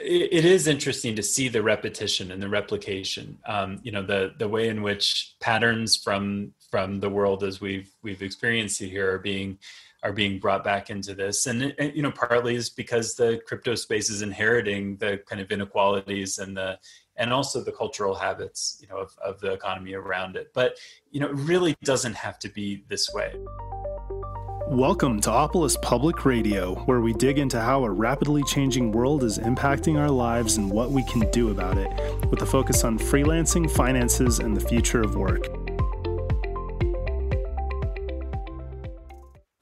it, is interesting to see the repetition and the replication. Um, you know, the the way in which patterns from from the world as we've we've experienced it here are being are being brought back into this. And, and, you know partly is because the crypto space is inheriting the kind of inequalities and the and also the cultural habits you know of, of the economy around it. But you know it really doesn't have to be this way Welcome to Opolis Public Radio, where we dig into how a rapidly changing world is impacting our lives and what we can do about it, with a focus on freelancing, finances, and the future of work.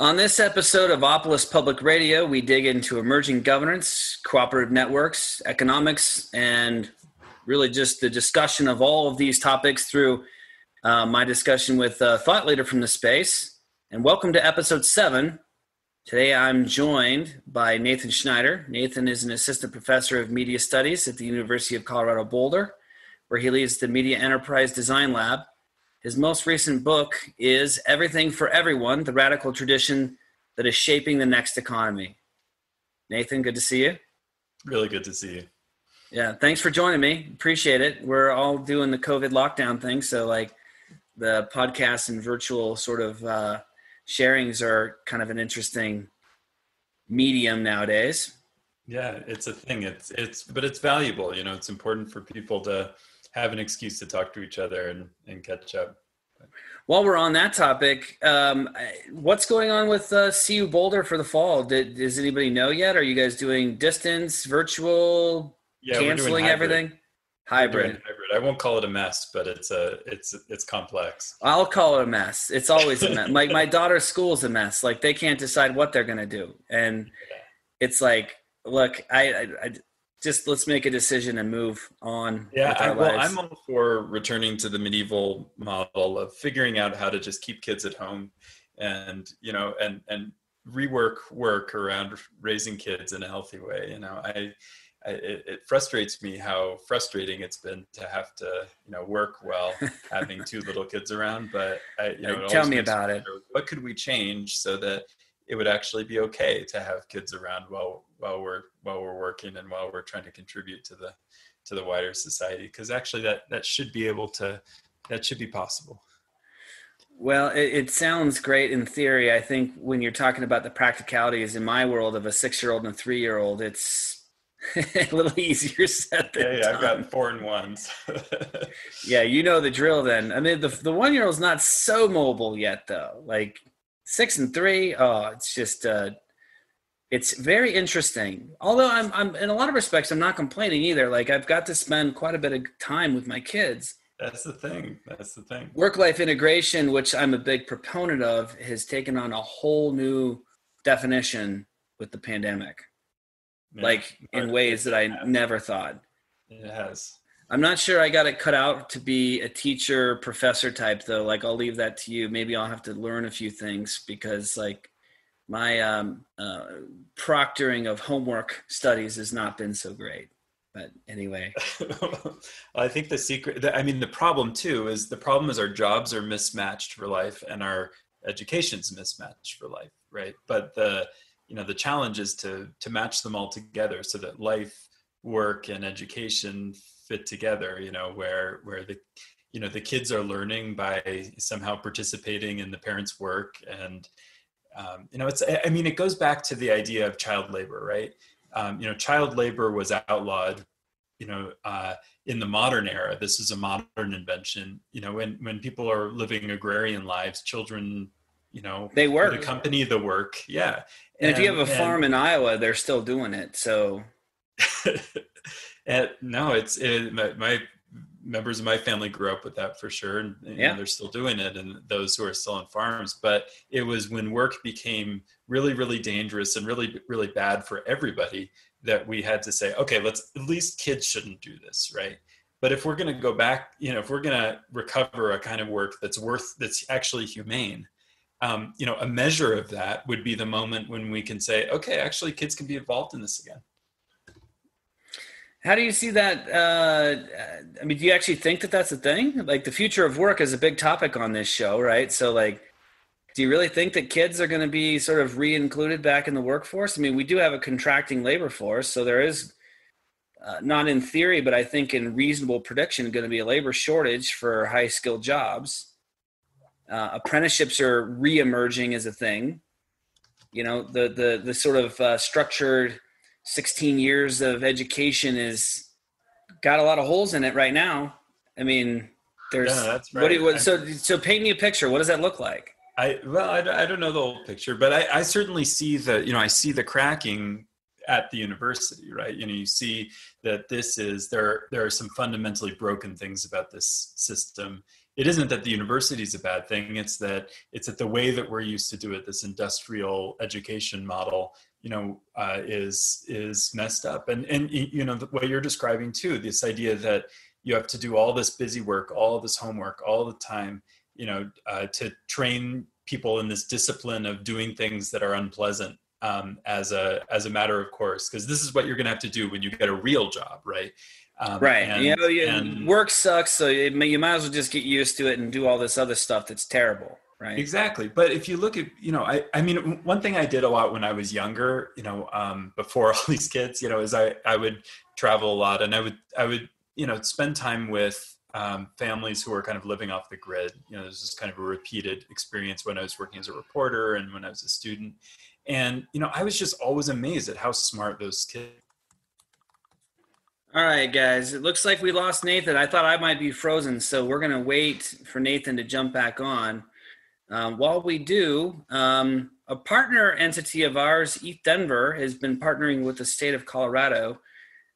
On this episode of Opolis Public Radio, we dig into emerging governance, cooperative networks, economics, and really just the discussion of all of these topics through uh, my discussion with a thought leader from the space. And welcome to episode seven. Today I'm joined by Nathan Schneider. Nathan is an assistant professor of media studies at the University of Colorado Boulder, where he leads the Media Enterprise Design Lab his most recent book is Everything for Everyone The Radical Tradition That is Shaping the Next Economy. Nathan, good to see you. Really good to see you. Yeah, thanks for joining me. Appreciate it. We're all doing the COVID lockdown thing. So, like, the podcast and virtual sort of uh, sharings are kind of an interesting medium nowadays. Yeah, it's a thing. It's it's but it's valuable. You know, it's important for people to have an excuse to talk to each other and, and catch up. While we're on that topic, um, what's going on with uh, CU Boulder for the fall? Did, does anybody know yet? Are you guys doing distance, virtual, yeah, canceling everything? Hybrid. hybrid. I won't call it a mess, but it's a it's it's complex. I'll call it a mess. It's always a mess. like my daughter's school's a mess. Like they can't decide what they're gonna do, and it's like, look, I, I, I just let's make a decision and move on. Yeah, I, well, I'm all for returning to the medieval model of figuring out how to just keep kids at home, and you know, and and rework work around raising kids in a healthy way. You know, I. It, it frustrates me how frustrating it's been to have to, you know, work while having two little kids around. But I, you know, tell me about it. What could we change so that it would actually be okay to have kids around while while we're while we're working and while we're trying to contribute to the to the wider society because actually that that should be able to that should be possible well it, it, sounds great in theory i think when you're talking about the practicalities in my world of a six year old and a three year old it's a little easier said than yeah, yeah i've gotten four and ones yeah you know the drill then i mean the, the one year old's not so mobile yet though like six and three oh it's just uh it's very interesting. Although I'm, I'm in a lot of respects, I'm not complaining either. Like I've got to spend quite a bit of time with my kids. That's the thing. That's the thing. Work life integration, which I'm a big proponent of, has taken on a whole new definition with the pandemic. Yeah, like in ways that I never thought. It has. I'm not sure I got it cut out to be a teacher professor type though. Like I'll leave that to you. Maybe I'll have to learn a few things because like my um, uh, proctoring of homework studies has not been so great. But anyway, I think the secret, I mean, the problem too is the problem is our jobs are mismatched for life and our education's mismatched for life, right? But the, you know, the challenge is to to match them all together so that life, work, and education fit together. You know, where where the you know the kids are learning by somehow participating in the parents' work. And um, you know it's i mean it goes back to the idea of child labor right? Um, you know child labor was outlawed you know uh, in the modern era. This is a modern invention. You know when when people are living agrarian lives children you know they work. accompany the work. Yeah and, and if you have a and, farm in iowa they're still doing it so. And, no it's it, my, my members of my family grew up with that for sure and, yeah. they're still doing it and those who are still on farms. But it was when work became really really dangerous and really really bad for everybody that we had to say okay let's at least kids shouldn't do this right? But if we're going to go back you know if we're going to recover a kind of work that's worth that's actually humane um, you know a measure of that would be the moment when we can say okay actually kids can be involved in this again how do you see that? Uh, I mean, do you actually think that that's a thing? Like the future of work is a big topic on this show, right? So, like, do you really think that kids are going to be sort of re-included back in the workforce? I mean, we do have a contracting labor force, so there is uh, not in theory, but I think in reasonable prediction, going to be a labor shortage for high skilled jobs. Uh, apprenticeships are re-emerging as a thing. You know, the the the sort of uh, structured 16 years of education is got a lot of holes in it right now. I mean, there's Yeah, that's what do you, what, so so paint me a picture. What does that look like? I well, I, I don't know the whole picture, but I, I certainly see the you know I see the cracking at the university, right? You know, you see that this is there. There are some fundamentally broken things about this system. It isn't that the university is a bad thing; it's that it's that the way that we're used to do it, this industrial education model, you know, uh, is is messed up. And and you know the what you're describing too, this idea that you have to do all this busy work, all this homework, all the time you know, uh, to train people in this discipline of doing things that are unpleasant um, as a as a matter of course, because this is what you're going to have to do when you get a real job, right? Um, Right. and- you know, you, and- work sucks, so it may, you might as well just get used to it and do all this other stuff that's terrible, right? Exactly. But if you look at, you know, I, I mean, one thing I did a lot when I was younger, you know, um, before all these kids, you know, is I, I would travel a lot and I would, I would, you know, spend time with um, families who are kind of living off the grid. You know, this is kind of a repeated experience when I was working as a reporter and when I was a student. And, you know, I was just always amazed at how smart those kids All right, guys. It looks like we lost Nathan. I thought I might be frozen, so we're gonna wait for Nathan to jump back on. Um, while we do, um, a partner entity of ours, ETH Denver, has been partnering with the state of Colorado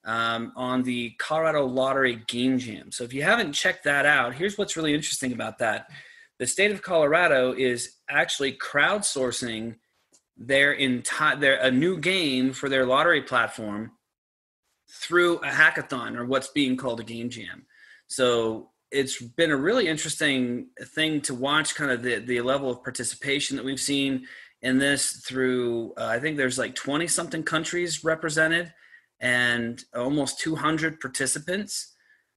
um, on the Colorado Lottery Game Jam. So if you haven't checked that out, here's what's really interesting about that: the state of Colorado is actually crowdsourcing their entire their a new game for their lottery platform through a hackathon or what's being called a game jam. So it's been a really interesting thing to watch kind of the, the level of participation that we've seen in this through, uh, I think there's like 20 something countries represented and almost 200 participants.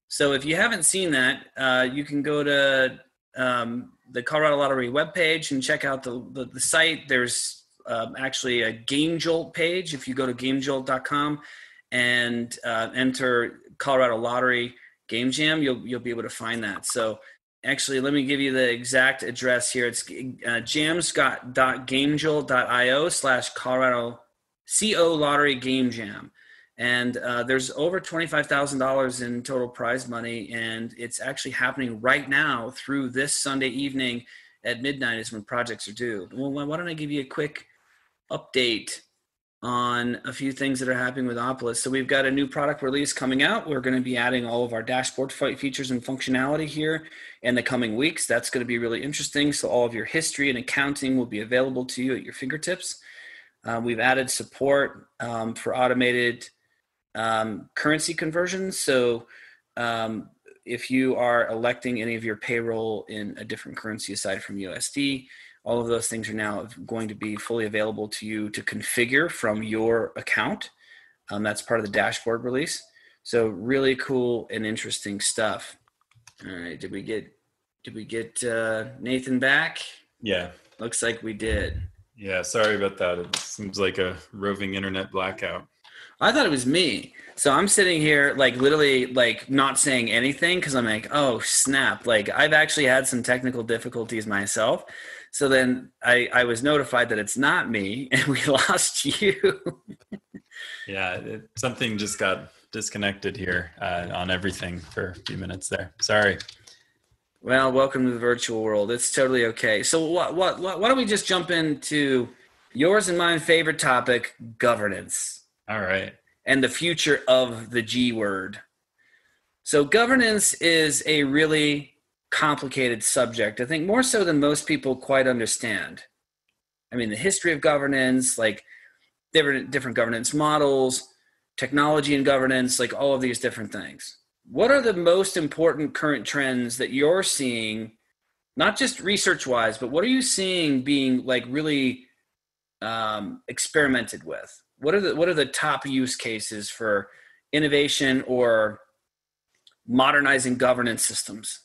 So if you haven't seen that, uh, you can go to um, the Colorado Lottery webpage and check out the, the, the site. There's um, actually a Game Jolt page. If you go to gamejolt.com, and uh, enter Colorado Lottery Game Jam, you'll you'll be able to find that. So actually, let me give you the exact address here. It's uh, jams.gamejolt.io slash Colorado CO Lottery Game Jam. And uh, there's over $25,000 in total prize money, and it's actually happening right now through this Sunday evening at midnight is when projects are due. Well, why don't I give you a quick update on a few things that are happening with Opolis. So we've got a new product release coming out. We're going to be adding all of our dashboard features and functionality here in the coming weeks. That's going to be really interesting. So all of your history and accounting will be available to you at your fingertips. Uh, we've added support um, for automated um, currency conversions. So um, if you are electing any of your payroll in a different currency aside from USD, all of those things are now going to be fully available to you to configure from your account. Um, that's part of the dashboard release. So really cool and interesting stuff. All right, did we get did we get uh, Nathan back? Yeah. Looks like we did. Yeah. Sorry about that. It seems like a roving internet blackout. I thought it was me. So I'm sitting here like literally like not saying anything because I'm like, oh snap. Like I've actually had some technical difficulties myself. So then I, I was notified that it's not me and we lost you. Yeah. It, something just got disconnected here uh, on everything for a few minutes there. Sorry. well, welcome to the virtual world. It's totally okay. So what, what, what, why don't we just jump into yours and mine favorite topic, governance. All right. and the future of the G word. So, governance is a really complicated subject, I think more so than most people quite understand. I mean, the history of governance, like different, different governance models, technology and governance, like all of these different things. What are the most important current trends that you're seeing, not just research wise, but what are you seeing being like really um, experimented with? What are the what are the top use cases for innovation or modernizing governance systems?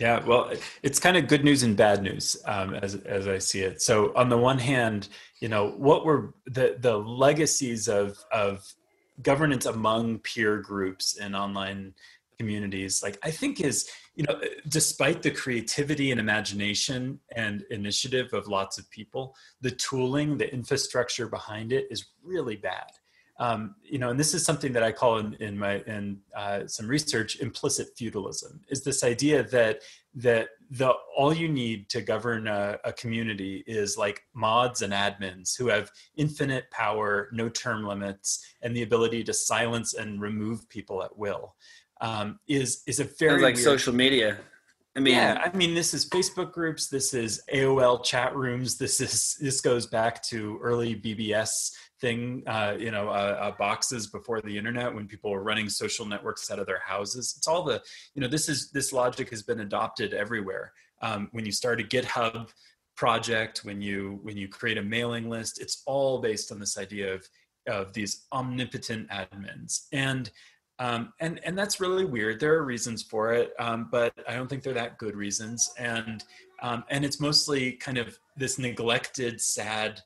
Yeah, well, it's kind of good news and bad news um, as as I see it. So on the one hand, you know, what were the the legacies of of governance among peer groups and online communities like i think is you know despite the creativity and imagination and initiative of lots of people the tooling the infrastructure behind it is really bad um, you know and this is something that i call in, in my in uh, some research implicit feudalism is this idea that that the all you need to govern a, a, community is like mods and admins who have infinite power no term limits and the ability to silence and remove people at will um, is is a very Sounds like weird, social media. I mean, yeah, I mean, this is Facebook groups. This is AOL chat rooms. This is this goes back to early BBS thing. Uh, you know, uh, uh, boxes before the internet when people were running social networks out of their houses. It's all the you know. This is this logic has been adopted everywhere. Um, when you start a GitHub project, when you when you create a mailing list, it's all based on this idea of of these omnipotent admins and um, and and that's really weird. There are reasons for it, um, but I don't think they're that good reasons. And um, and it's mostly kind of this neglected, sad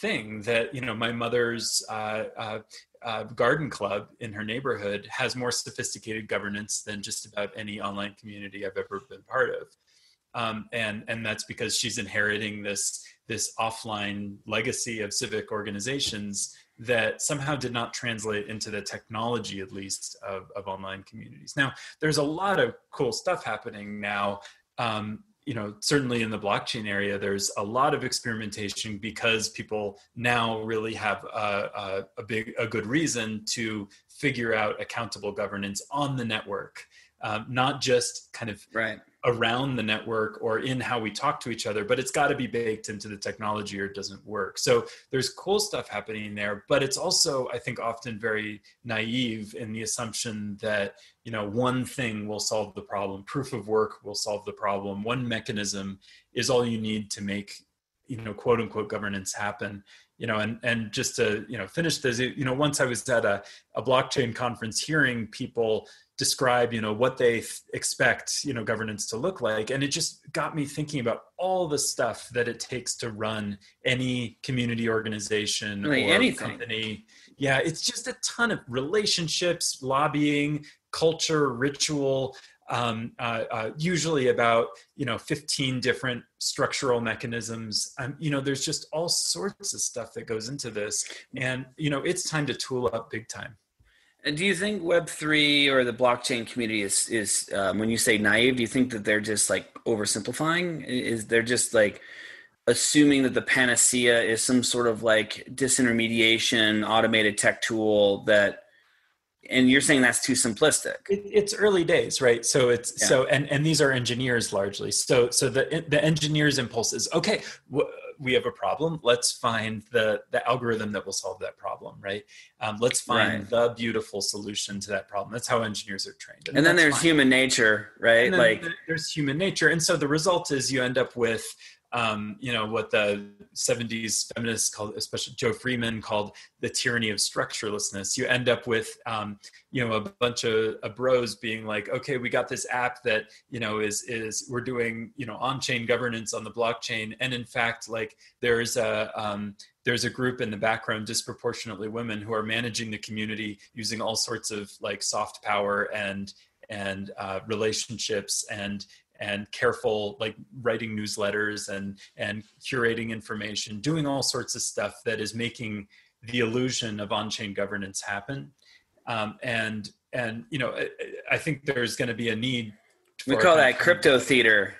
thing that you know my mother's uh, uh, uh, garden club in her neighborhood has more sophisticated governance than just about any online community I've ever been part of. Um, and and that's because she's inheriting this this offline legacy of civic organizations that somehow did not translate into the technology, at least, of, of online communities. Now, there's a lot of cool stuff happening now. Um, you know, certainly in the blockchain area, there's a lot of experimentation because people now really have a, a, a big, a good reason to figure out accountable governance on the network, um, not just kind of right around the network or in how we talk to each other, but it's got to be baked into the technology or it doesn't work. So there's cool stuff happening there, but it's also, I think, often very naive in the assumption that, you know, one thing will solve the problem. Proof of work will solve the problem. One mechanism is all you need to make, you know, quote unquote governance happen you know, and and just to you know finish this, you know, once I was at a, a blockchain conference hearing people describe you know what they expect you know governance to look like. And it just got me thinking about all the stuff that it takes to run any community organization really or anything. company. Yeah it's just a ton of relationships lobbying culture ritual um, uh, uh, usually about you know 15 different structural mechanisms. Um, you know there's just all sorts of stuff that goes into this. And you know it's time to tool up big time and do you think Web three or the blockchain community is is um, when you say naive? Do you think that they're just like oversimplifying? Is they're just like assuming that the panacea is some sort of like disintermediation automated tech tool that and you're saying that's too simplistic it, it's early days right so it's yeah. so and and these are engineers largely so so the the engineers impulse is okay we have a problem let's find the the algorithm that will solve that problem right um, let's find right. the beautiful solution to that problem that's how engineers are trained and, and then there's fine. human nature right like there's human nature and so the result is you end up with um, you know what the 70s feminists called especially jo freeman called the tyranny of structurelessness. You end up with um, you know a bunch of, of, bros being like okay we got this app that you know is is we're doing you know on-chain governance on the blockchain. And in fact like there's a um, there's a group in the background disproportionately women who are managing the community using all sorts of like soft power and and uh, relationships and and careful like writing newsletters and and curating information doing all sorts of stuff that is making the illusion of on-chain governance happen. Um, and and you know I, I think there's going to be a need we call that crypto theater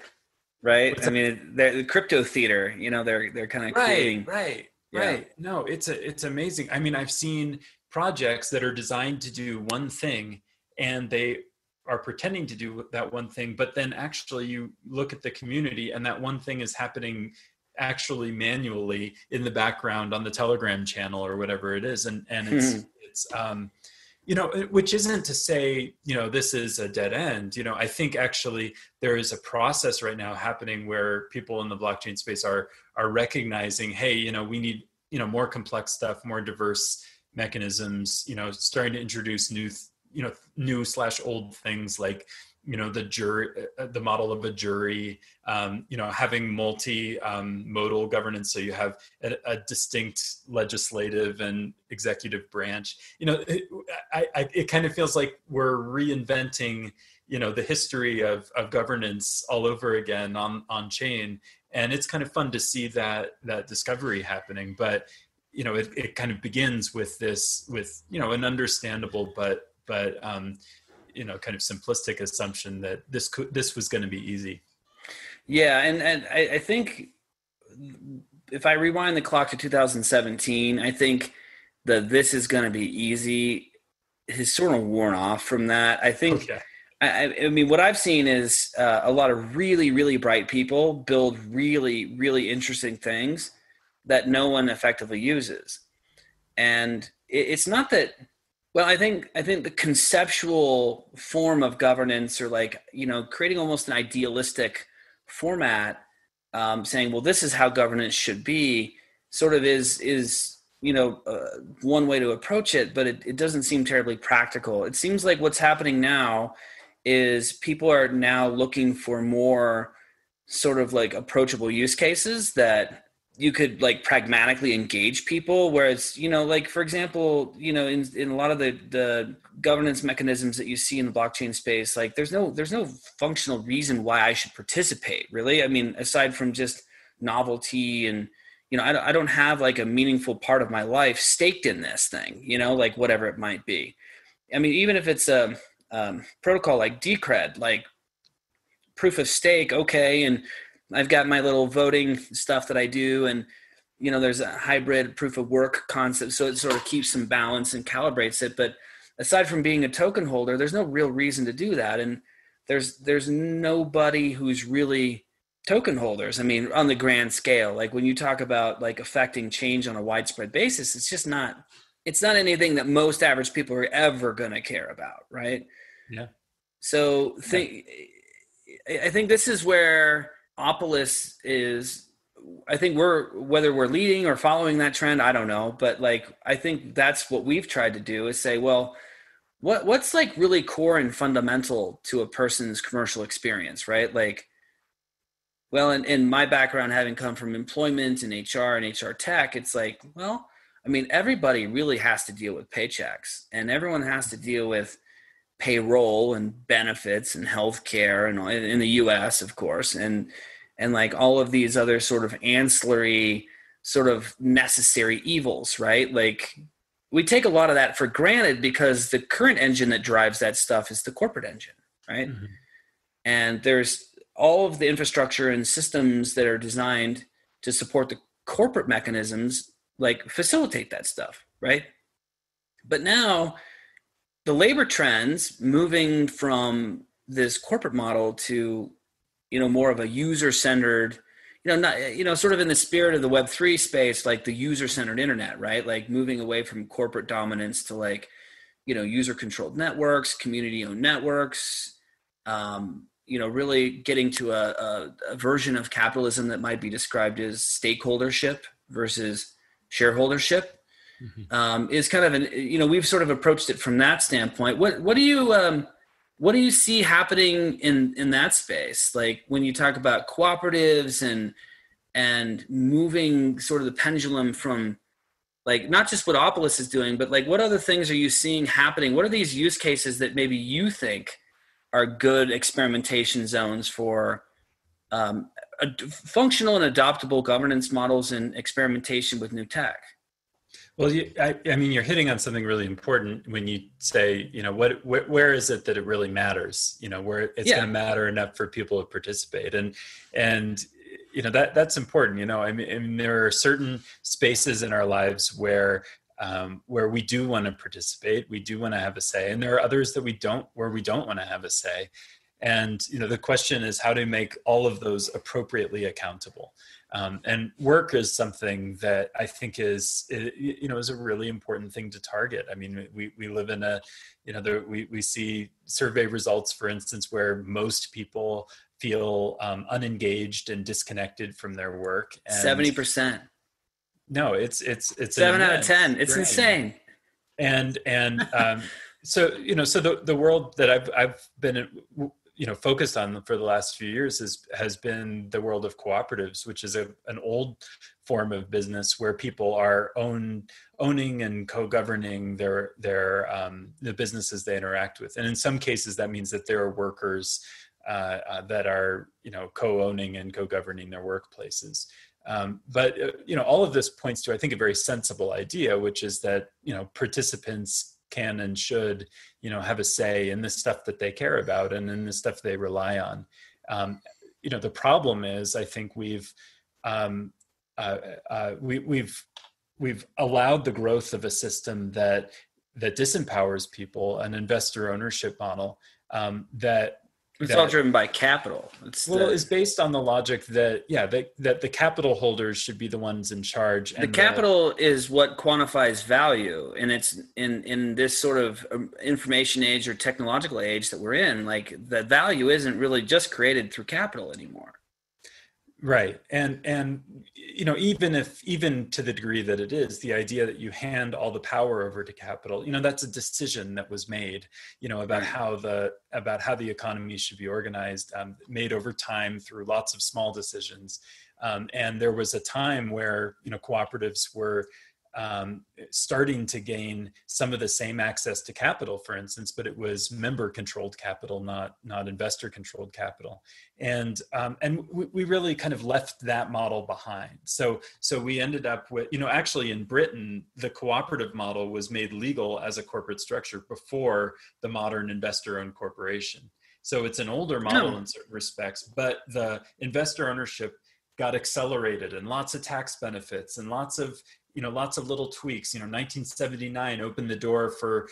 right? I mean the crypto theater you know they're they're kind of right creating. right yeah. right. No it's a it's amazing. I mean i've seen projects that are designed to do one thing and they are pretending to do that one thing but then actually you look at the community and that one thing is happening actually manually in the background on the telegram channel or whatever it is and and it's mm-hmm. it's um you know which isn't to say you know this is a dead end you know i think actually there is a process right now happening where people in the blockchain space are are recognizing hey you know we need you know more complex stuff more diverse mechanisms you know starting to introduce new you know new slash old things like you know the jury uh, the model of a jury um, you know having multi um, modal governance. So you have a, a, distinct legislative and executive branch. You know it, I, I, it kind of feels like we're reinventing you know the history of, of governance all over again on on chain. And it's kind of fun to see that that discovery happening. But you know it, it kind of begins with this with you know an understandable but but um, you know kind of simplistic assumption that this could this was going to be easy yeah and and I, I think if i rewind the clock to 2017 i think that this is going to be easy has sort of worn off from that i think okay. I, I, mean, what I've seen is uh, a lot of really, really bright people build really, really interesting things that no one effectively uses. And it, it's not that well, I think I think the conceptual form of governance, or like you know, creating almost an idealistic format, um, saying, "Well, this is how governance should be," sort of is is you know uh, one way to approach it, but it, it doesn't seem terribly practical. It seems like what's happening now is people are now looking for more sort of like approachable use cases that you could like pragmatically engage people whereas you know like for example you know in, in a lot of the the governance mechanisms that you see in the blockchain space like there's no there's no functional reason why i should participate really. I mean aside from just novelty and you know i, I don't have like a meaningful part of my life staked in this thing you know like whatever it might be. I mean even if it's a um, protocol like decred like proof of stake okay and I've got my little voting stuff that I do, and you know, there's a hybrid proof of work concept, so it sort of keeps some balance and calibrates it. But aside from being a token holder, there's no real reason to do that, and there's there's nobody who's really token holders. I mean, on the grand scale, like when you talk about like affecting change on a widespread basis, it's just not it's not anything that most average people are ever going to care about, right? Yeah. So think I think this is where Opolis is I think we're whether we're leading or following that trend, I don't know, but like I think that's what we've tried to do is say, well, what what's like really core and fundamental to a person's commercial experience, right? Like well, in, in my background having come from employment and HR and HR tech, it's like, well, I mean, everybody really has to deal with paychecks and everyone has to deal with payroll and benefits and healthcare and in the US of course and and like all of these other sort of ancillary sort of necessary evils right? Like we take a lot of that for granted because the current engine that drives that stuff is the corporate engine right? Mm-hmm. and there's all of the infrastructure and systems that are designed to support the corporate mechanisms like facilitate that stuff right? But now the labor trends moving from this corporate model to you know more of a user centered you know not you know sort of in the spirit of the web 3 space like the user centered internet right like moving away from corporate dominance to like you know user controlled networks community owned networks um, you know really getting to a, a, a version of capitalism that might be described as stakeholdership versus shareholdership mm-hmm. um, is kind of an you know we've sort of approached it from that standpoint. What what do you um, what do you see happening in in that space? Like when you talk about cooperatives and and moving sort of the pendulum from like not just what Opolis is doing, but like what other things are you seeing happening? What are these use cases that maybe you think are good experimentation zones for um, functional and adoptable governance models and experimentation with new tech? Well, you, I, I, mean, you're hitting on something really important when you say, you know, what, wh- where is it that it really matters? You know, where it's yeah. going to matter enough for people to participate, and and you know that that's important. You know, I mean, I mean there are certain spaces in our lives where um, where we do want to participate, we do want to have a say, and there are others that we don't, where we don't want to have a say. And you know, the question is how to make all of those appropriately accountable. Um, and work is something that I think is, you know, is a really important thing to target. I mean, we, we live in a, you know, there, we, we see survey results, for instance, where most people feel um, unengaged and disconnected from their work. Seventy percent. No, it's it's it's seven out of ten. It's insane. And and um, so you know, so the the world that I've I've been you know focused on for the last few years has has been the world of cooperatives, which is a an old form of business where people are own owning and co-governing their their um, the businesses they interact with, and in some cases that means that there are workers uh, uh, that are you know co-owning and co-governing their workplaces. Um, but uh, you know all of this points to I think a very sensible idea, which is that you know participants can and should you know have a say in the stuff that they care about and in the stuff they rely on. Um, you know the problem is I think we've um, uh, uh, we, we've we've allowed the growth of a system that that disempowers people, an investor ownership model um, that it's that, all driven by capital. It's well, the, it's based on the logic that yeah, that that the capital holders should be the ones in charge. the capital the, is what quantifies value, and it's in in this sort of um, information age or technological age that we're in. Like the value isn't really just created through capital anymore right. And and you know even if even to the degree that it is the idea that you hand all the power over to capital you know that's a decision that was made you know about how the about how the economy should be organized um, made over time through lots of small decisions. Um, and there was a time where you know cooperatives were um, starting to gain some of the same access to capital, for instance, but it was member-controlled capital, not not investor-controlled capital, and um, and we, we, really kind of left that model behind. So so we ended up with you know actually in Britain the cooperative model was made legal as a corporate structure before the modern investor-owned corporation. So it's an older model in certain respects, but the investor ownership got accelerated and lots of tax benefits and lots of you know lots of little tweaks. You know 1979 opened the door for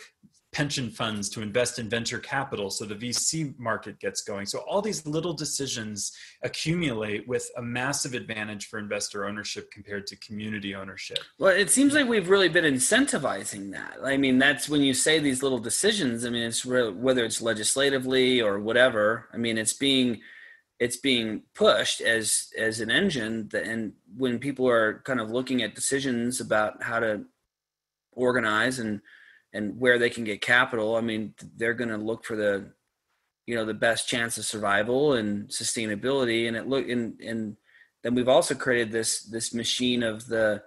pension funds to invest in venture capital so the vc market gets going. So all these little decisions accumulate with a massive advantage for investor ownership compared to community ownership. Well it seems like we've really been incentivizing that. I mean that's when you say these little decisions i mean it's whether it's legislatively or whatever i mean it's being it's being pushed as as an engine that, and when people are kind of looking at decisions about how to organize and and where they can get capital i mean they're going to look for the you know the best chance of survival and sustainability and it look and and then we've also created this this machine of the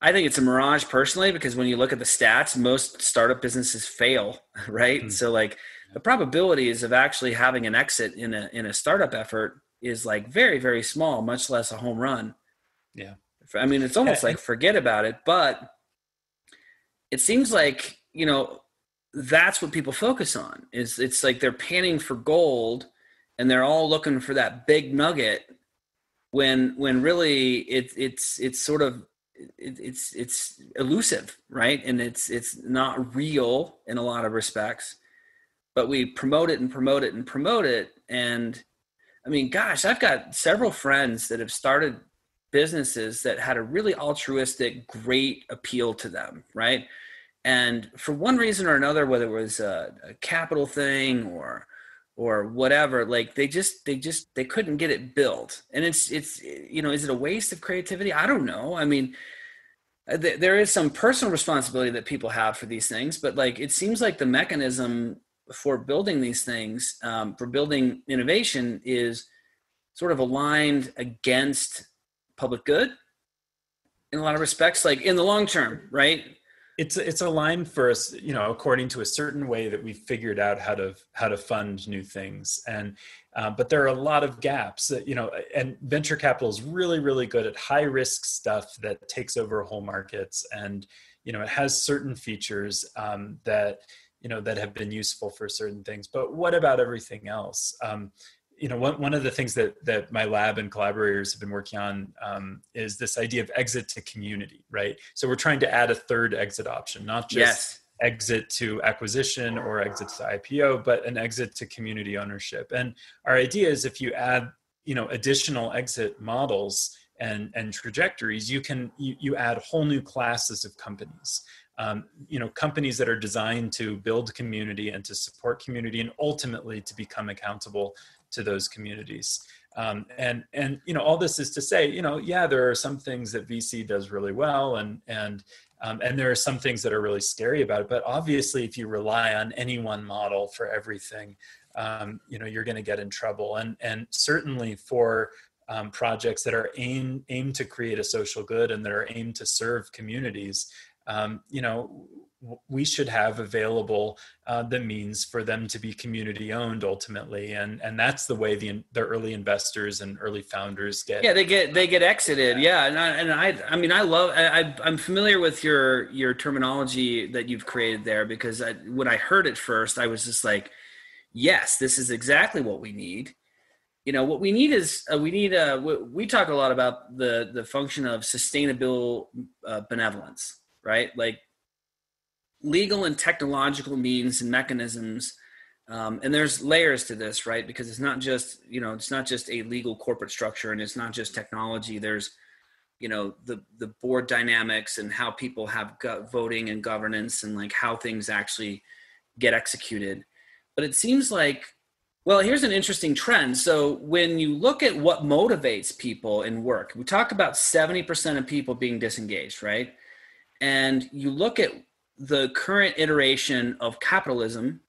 i think it's a mirage personally because when you look at the stats most startup businesses fail right mm-hmm. so like the probabilities of actually having an exit in a in a startup effort is like very very small much less a home run. Yeah. I mean it's almost like forget about it but it seems like you know that's what people focus on is it's like they're panning for gold and they're all looking for that big nugget when when really it, it's it's sort of it, it's it's elusive right? And it's it's not real in a lot of respects but we promote it and promote it and promote it. And I mean, gosh, I've got several friends that have started businesses that had a really altruistic, great appeal to them, right? And for one reason or another, whether it was a, a capital thing or or whatever, like they just they just they couldn't get it built. And it's it's you know, is it a waste of creativity? I don't know. I mean, uh, there is some personal responsibility that people have for these things, but like it seems like the mechanism for building these things, um, for building innovation, is sort of aligned against public good in a lot of respects, like in the long term, right? It's it's aligned for us, you know, according to a certain way that we figured out how to how to fund new things, and uh, but there are a lot of gaps that you know, and venture capital is really really good at high risk stuff that takes over whole markets, and you know, it has certain features um, that you know that have been useful for certain things but what about everything else? Um, you know one, one of the things that that my lab and collaborators have been working on um, is this idea of exit to community right? So we're trying to add a third exit option not just yes. exit to acquisition or exit to ipo but an exit to community ownership. And our idea is if you add you know additional exit models and and trajectories you can you, you add whole new classes of companies um, you know companies that are designed to build community and to support community and ultimately to become accountable to those communities um, and and you know all this is to say you know yeah there are some things that vc does really well and and Um, and there are some things that are really scary about it. But obviously, if you rely on any one model for everything, um, you know you're going to get in trouble. And and certainly for um, projects that are aimed aimed to create a social good and that are aimed to serve communities, um, you know we should have available uh, the means for them to be community owned ultimately and and that's the way the the early investors and early founders get yeah they get they get exited. Yeah. And I, and I I mean I love I I'm familiar with your your terminology that you've created there because I, when I heard it first I was just like yes this is exactly what we need. You know what we need is uh, we need uh, we talk a lot about the the function of sustainable uh, benevolence right? Like legal and technological means and mechanisms um, and there's layers to this right? Because it's not just you know it's not just a legal corporate structure and it's not just technology. There's you know the the board dynamics and how people have voting and governance and like how things actually get executed. But it seems like well here's an interesting trend. So when you look at what motivates people in work we talk about 70% of people being disengaged right and you look at the current iteration of capitalism,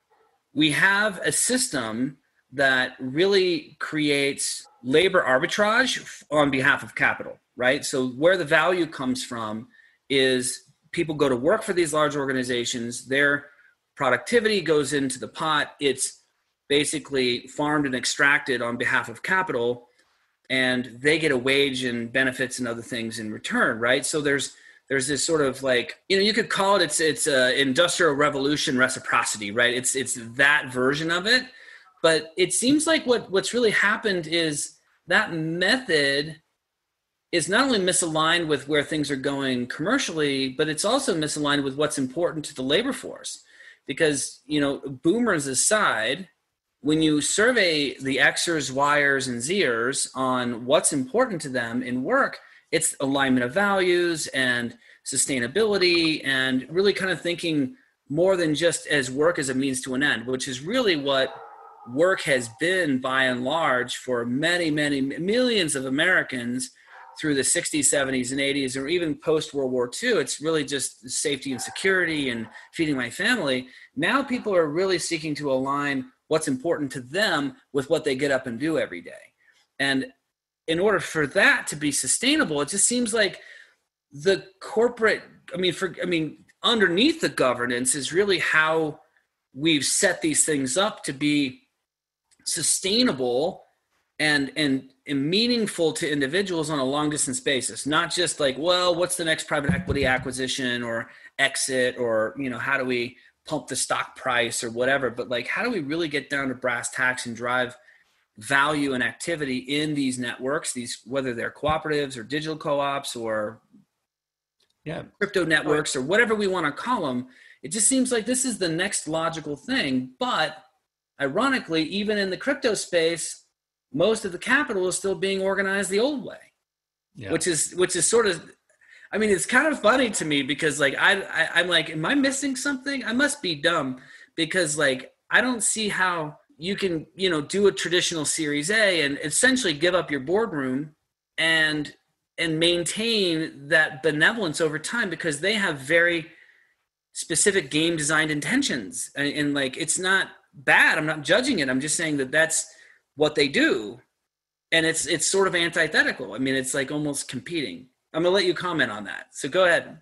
we have a system that really creates labor arbitrage on behalf of capital, right? So, where the value comes from is people go to work for these large organizations, their productivity goes into the pot, it's basically farmed and extracted on behalf of capital, and they get a wage and benefits and other things in return, right? So, there's there's this sort of like you know you could call it it's it's industrial revolution reciprocity right? It's it's that version of it. But it seems like what what's really happened is that method is not only misaligned with where things are going commercially but it's also misaligned with what's important to the labor force. Because you know boomers aside when you survey the xers yers and zers on what's important to them in work it's alignment of values and sustainability and really kind of thinking more than just as work as a means to an end, which is really what work has been by and large for many, many millions of Americans through the 60s, 70s, and 80s, or even post World War II. It's really just safety and security and feeding my family. Now people are really seeking to align what's important to them with what they get up and do every day. And in order for that to be sustainable, it just seems like the corporate, I mean, for, I mean, underneath the governance is really how we've set these things up to be sustainable and and, and meaningful to individuals on a long distance basis not just like well what's the next private equity acquisition or exit or you know how do we pump the stock price or whatever but like how do we really get down to brass tacks and drive value and activity in these networks these whether they're cooperatives or digital co-ops or yeah. crypto networks or whatever we want to call them it just seems like this is the next logical thing. But ironically even in the crypto space most of the capital is still being organized the old way. Yeah. which is which is sort of i mean it's kind of funny to me because like I, I i'm like am i missing something? I must be dumb because like i don't see how you can you know do a traditional series a and essentially give up your boardroom and and maintain that benevolence over time because they have very specific game designed intentions. And, and, like it's not bad. I'm not judging it. I'm just saying that that's what they do. And it's it's sort of antithetical. I mean it's like almost competing. I'm gonna let you comment on that. So go ahead.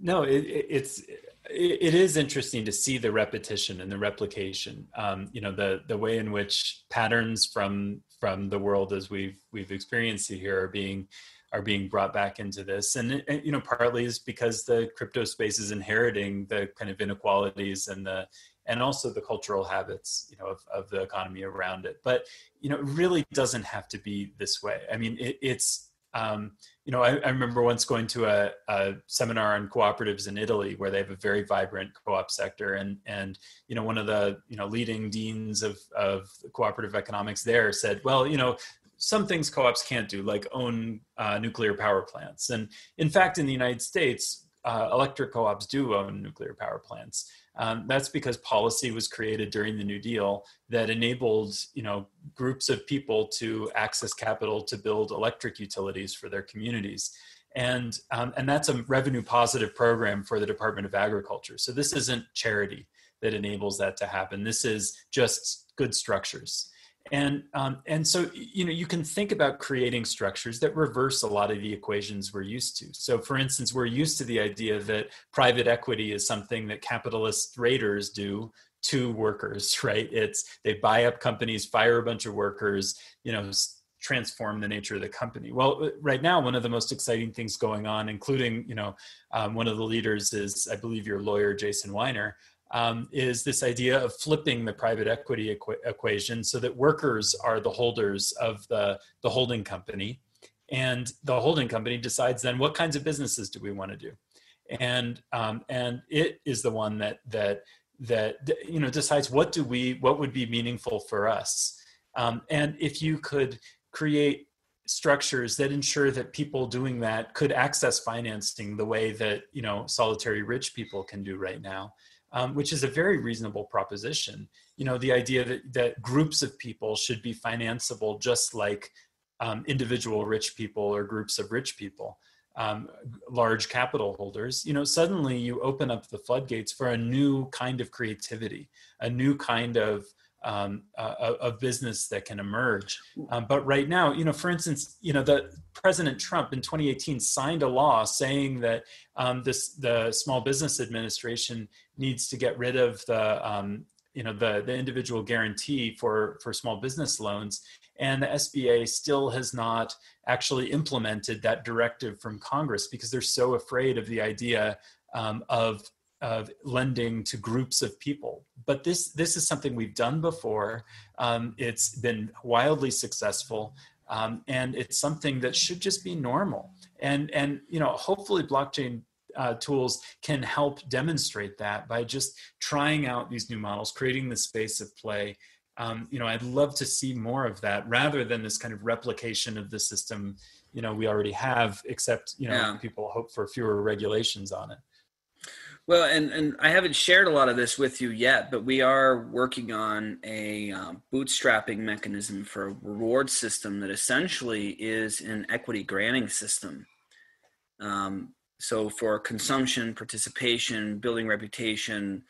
No it, it's it is interesting to see the repetition and the replication. Um, you know, the the way in which patterns from from the world as we've we've experienced it here are being are being brought back into this, and, and you know, partly is because the crypto space is inheriting the kind of inequalities and the and also the cultural habits you know of, of the economy around it. But you know it really doesn't have to be this way. I mean it, it's um, you know, I, I, remember once going to a, a, seminar on cooperatives in Italy where they have a very vibrant co-op sector, and and you know, one of the you know leading deans of of cooperative economics there said, well, you know, some things co-ops can't do, like own uh, nuclear power plants, and in fact, in the United States, uh, electric co-ops do own nuclear power plants. Um, that's because policy was created during the New Deal that enabled, you know, groups of people to access capital to build electric utilities for their communities. and um, and that's a revenue positive program for the Department of Agriculture. So this isn't charity that enables that to happen. This is just good structures. And um, and so you know you can think about creating structures that reverse a lot of the equations we're used to. So for instance, we're used to the idea that private equity is something that capitalist raiders do to workers, right? It's they buy up companies, fire a bunch of workers, you know, transform the nature of the company. Well, uh, right now, one of the most exciting things going on, including, you know, um, one of the leaders is, I believe, your lawyer, Jason Wiener, um, is this idea of flipping the private equity equ- equation so that workers are the holders of the, the holding company. And the holding company decides then what kinds of businesses do we want to do? And, um, and it is the one that, that, that, you know, decides what do we, what would be meaningful for us. Um, and if you could create structures that ensure that people doing that could access financing the way that you know solitary rich people can do right now um, which is a very reasonable proposition. You know the idea that, that groups of people should be financeable just like um, individual rich people or groups of rich people um, large capital holders you know suddenly you open up the floodgates for a new kind of creativity a new kind of um, uh, of business that can emerge. Um, but right now, you know, for instance, you know, the President Trump in 2018 signed a law saying that um, this the Small Business Administration needs to get rid of the um, you know the the individual guarantee for for small business loans, and the SBA still has not actually implemented that directive from Congress because they're so afraid of the idea um, of of lending to groups of people. But this this is something we've done before. Um, it's been wildly successful, um, and it's something that should just be normal. And and you know, hopefully, blockchain uh, tools can help demonstrate that by just trying out these new models, creating the space of play. Um, you know, I'd love to see more of that rather than this kind of replication of the system. You know, we already have, except you know, yeah. people hope for fewer regulations on it. Well, and, and I haven't shared a lot of this with you yet, but we are working on a um, bootstrapping mechanism for a reward system that essentially is an equity granting system. Um, so for consumption, participation, building reputation,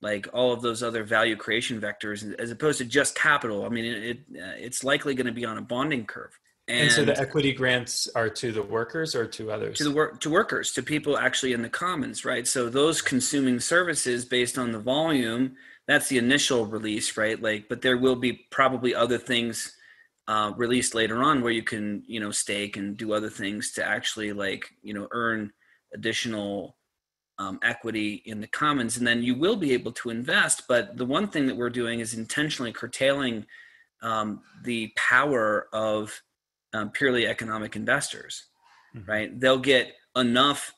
like all of those other value creation vectors, as opposed to just capital. I mean, it, it uh, it's likely going to be on a bonding curve. And, and, so the equity grants are to the workers or to others? To the work to workers, to people actually in the commons, right? So those consuming services based on the volume, that's the initial release, right? Like, but there will be probably other things uh, released later on where you can, you know, stake and do other things to actually like, you know, earn additional um, equity in the commons, and then you will be able to invest. But the one thing that we're doing is intentionally curtailing um, the power of um, purely economic investors, mm-hmm. right? They'll get enough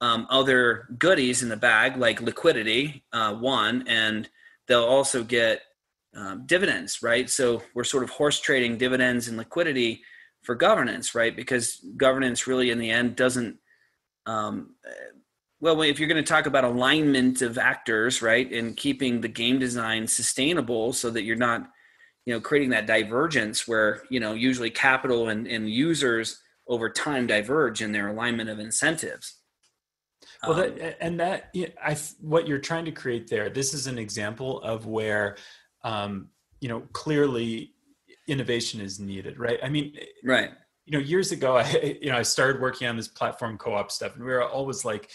um, other goodies in the bag, like liquidity, uh, one, and they'll also get um, dividends, right? So we're sort of horse trading dividends and liquidity for governance, right? Because governance really, in the end, doesn't. Um, well, if you're going to talk about alignment of actors, right, and keeping the game design sustainable, so that you're not you know creating that divergence where you know usually capital and, and users over time diverge in their alignment of incentives. Well that, um, and that i what you're trying to create there this is an example of where um, you know clearly innovation is needed right? I mean right. you know years ago i you know i started working on this platform co-op stuff and we were always like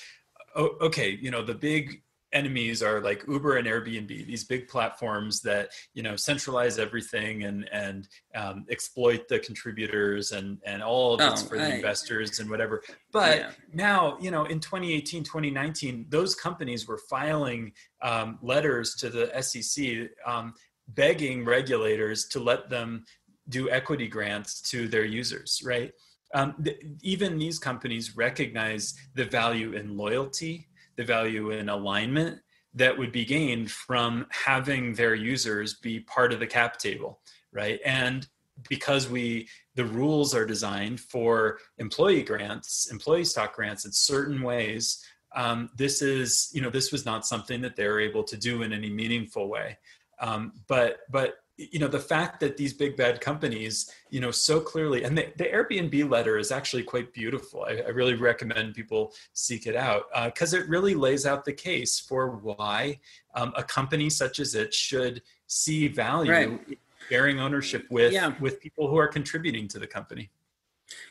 oh, okay you know the big enemies are like Uber and Airbnb, these big platforms that you know centralize everything and and um, exploit the contributors and and all of it's oh, for right. the investors and whatever. But yeah. now you know in 2018, 2019, those companies were filing um, letters to the SEC um, begging regulators to let them do equity grants to their users, right? Um, th- even these companies recognize the value in loyalty the value in alignment that would be gained from having their users be part of the cap table right? And because we the rules are designed for employee grants employee stock grants in certain ways um, this is you know this was not something that they were able to do in any meaningful way. Um, but but you know the fact that these big bad companies you know so clearly and the, the airbnb letter is actually quite beautiful i, I really recommend people seek it out because uh, it really lays out the case for why um, a company such as it should see value right. sharing ownership with yeah. with people who are contributing to the company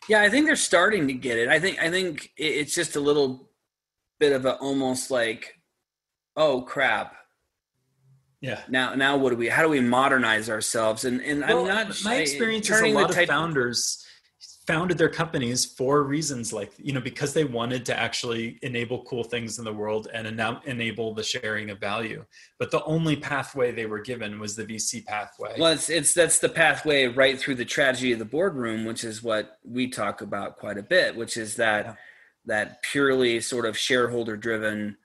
yeah i think they're starting to get it i think i think it's just a little bit of a almost like oh crap yeah. Now now what do we how do we modernize ourselves? And and well, i'm not my experience is a lot of founders founded their companies for reasons like you know because they wanted to actually enable cool things in the world and enable the sharing of value. But the only pathway they were given was the vc pathway. Well it's, it's that's the pathway right through the tragedy of the boardroom which is what we talk about quite a bit which is that yeah. that purely sort of shareholder driven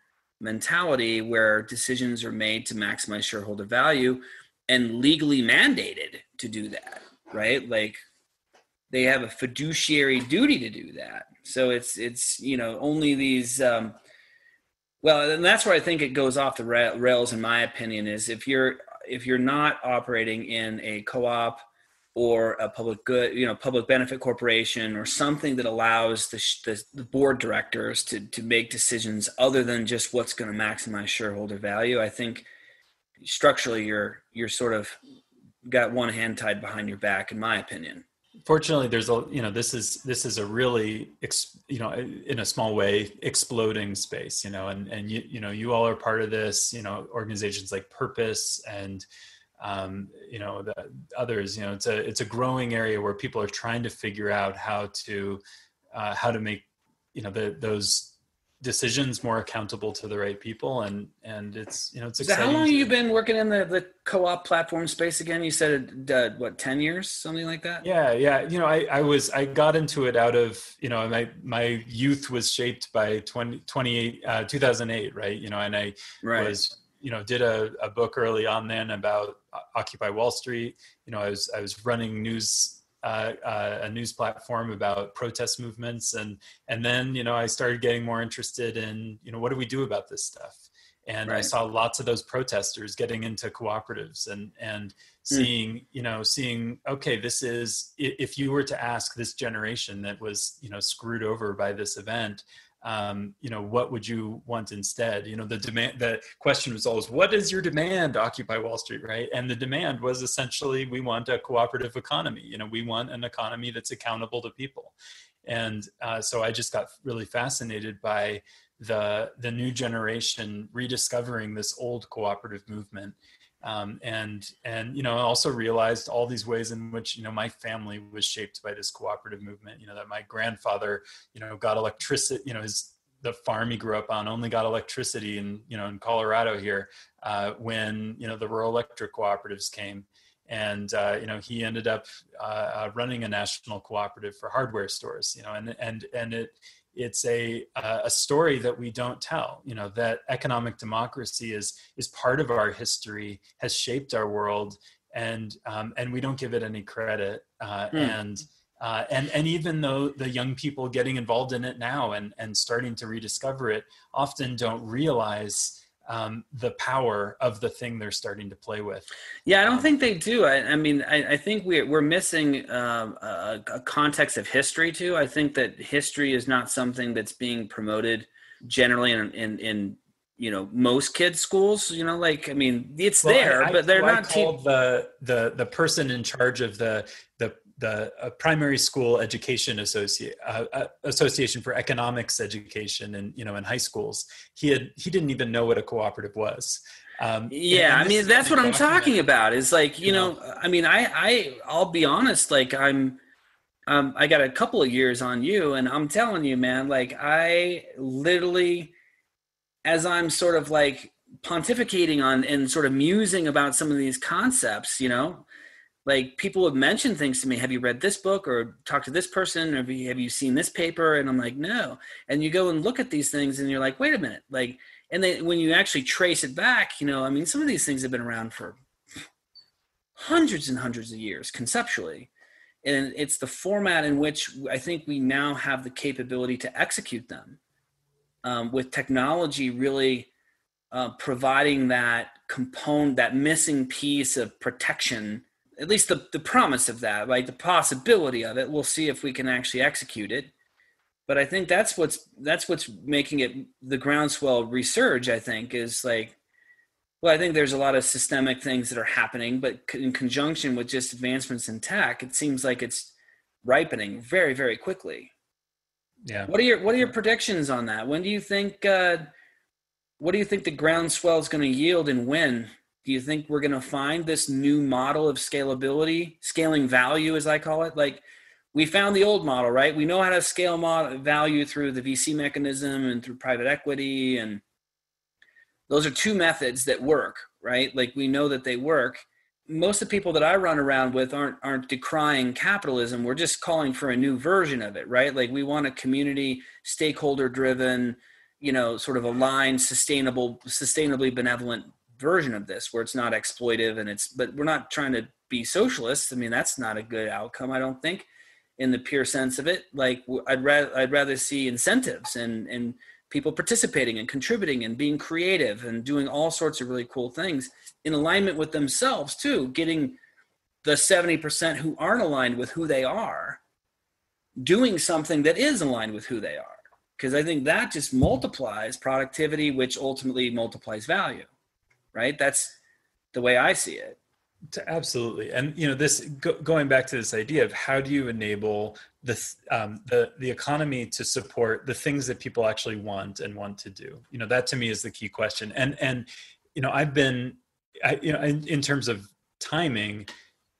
mentality where decisions are made to maximize shareholder value and legally mandated to do that right? Like they have a fiduciary duty to do that. So it's it's you know only these um well and that's where i think it goes off the rails in my opinion is if you're if you're not operating in a co-op or a public good, you know, public benefit corporation or something that allows the, the, the, board directors to, to make decisions other than just what's going to maximize shareholder value. I think structurally you're, you're sort of got one hand tied behind your back, in my opinion. Fortunately, there's a, you know, this is, this is a really, you know, in a small way exploding space, you know, and, and you, you know, you all are part of this, you know, organizations like Purpose and, um, you know the others you know it's a it's a growing area where people are trying to figure out how to uh, how to make you know the, those decisions more accountable to the right people. And and it's you know it's exciting how long have you been working in the the co-op platform space again? You said uh, what 10 years something like that? Yeah yeah. You know i i was i got into it out of you know my my youth was shaped by 20 28 uh, 2008 right? You know and i right. was you know did a, a book early on then about occupy wall street you know i was i was running news uh, uh, a news platform about protest movements and and then you know i started getting more interested in you know what do we do about this stuff and right. i saw lots of those protesters getting into cooperatives and and hmm. seeing mm. you know seeing okay this is if you were to ask this generation that was you know screwed over by this event um, you know what would you want instead? You know the demand the question was always what is your demand occupy wall street right? And the demand was essentially we want a cooperative economy. You know we want an economy that's accountable to people. And uh, so i just got really fascinated by the the new generation rediscovering this old cooperative movement um, and and you know also realized all these ways in which you know my family was shaped by this cooperative movement you know that my grandfather you know got electricity you know his the farm he grew up on only got electricity in you know in Colorado here uh, when you know the rural electric cooperatives came. And uh, you know he ended up uh, uh running a national cooperative for hardware stores you know and and and it it's a a story that we don't tell you know that economic democracy is is part of our history has shaped our world and um, and we don't give it any credit uh, mm. and uh, and and even though the young people getting involved in it now and and starting to rediscover it often don't realize um, the power of the thing they're starting to play with. Yeah, I don't um, think they do. I, I mean, I, I, think we're, we're missing um, a, a, context of history too. I think that history is not something that's being promoted generally in, in, in you know most kids schools you know like i mean it's well, there I, but they're not I called te- the the the person in charge of the the the uh, primary school education associate uh, uh, association for economics education and you know in high schools. He had he didn't even know what a cooperative was. Um, yeah i mean that's what i'm talking about is like you, you know, know, i mean i i i'll be honest like i'm um, i got a couple of years on you and i'm telling you man like i literally as i'm sort of like pontificating on and sort of musing about some of these concepts you know like people would mention things to me. Have you read this book or talked to this person? Or have you, have you seen this paper? And i'm like no. And you go and look at these things and you're like wait a minute. Like and then when you actually trace it back you know i mean some of these things have been around for hundreds and hundreds of years conceptually. And it's the format in which i think we now have the capability to execute them um, with technology really uh, providing that component, that missing piece of protection, at least the, the promise of that, right? The possibility of it. We'll see if we can actually execute it. But I think that's what's that's what's making it the groundswell resurge. I think is like, well, I think there's a lot of systemic things that are happening, but in conjunction with just advancements in tech, it seems like it's ripening very very quickly. Yeah. What are your What are your predictions on that? When do you think? Uh, what do you think the groundswell is going to yield, and when? Do you think we're going to find this new model of scalability, scaling value, as I call it? Like we found the old model, right? We know how to scale model value through the VC mechanism and through private equity, and those are two methods that work, right? Like we know that they work most of the people that I run around with aren't aren't decrying capitalism. We're just calling for a new version of it, right? Like we want a community, stakeholder driven, you know, sort of aligned, sustainable, sustainably benevolent version of this, where it's not exploitive and it's. But we're not trying to be socialists. I mean, that's not a good outcome. I don't think, in the pure sense of it. Like I'd rather I'd rather see incentives and and people participating and contributing and being creative and doing all sorts of really cool things in alignment with themselves too getting the 70% who aren't aligned with who they are doing something that is aligned with who they are because i think that just multiplies productivity which ultimately multiplies value right? That's the way i see it. Absolutely. And you know this go, going back to this idea of how do you enable the um, the the economy to support the things that people actually want and want to do? You know that to me is the key question. And and you know i've been I, you know in, in terms of timing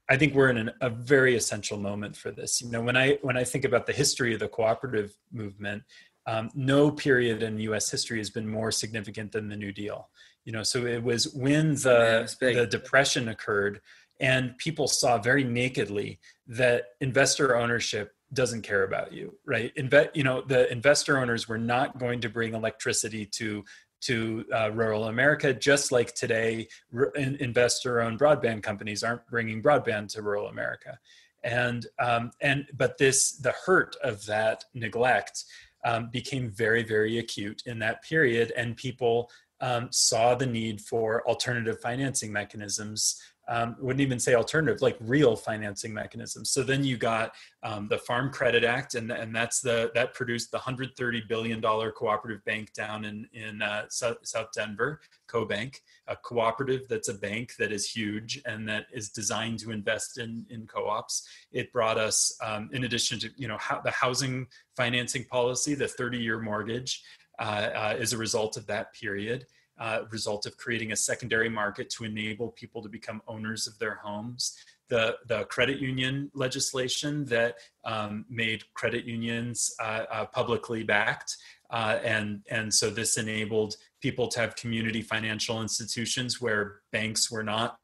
i think we're in an, a very essential moment for this. You know when i when i think about the history of the cooperative movement um, no period in us history has been more significant than the new deal you know so it was when the the depression occurred and people saw very nakedly that investor ownership doesn't care about you right? Inve- you know the investor owners were not going to bring electricity to to uh, rural america just like today r- investor owned broadband companies aren't bringing broadband to rural america. And um, and but this the hurt of that neglect um, became very very acute in that period and people um, saw the need for alternative financing mechanisms um, wouldn't even say alternative, like real financing mechanisms. So then you got um, the Farm Credit Act, and and that's the that produced the 130 billion dollar cooperative bank down in in uh, South, South Denver, CoBank, a cooperative that's a bank that is huge and that is designed to invest in in co-ops. It brought us, um, in addition to you know how, the housing financing policy, the 30 year mortgage. Uh, uh, is a result of that period uh, result of creating a secondary market to enable people to become owners of their homes. The, the credit union legislation that um, made credit unions uh, uh, publicly backed. Uh, and, and so this enabled people to have community financial institutions where banks were not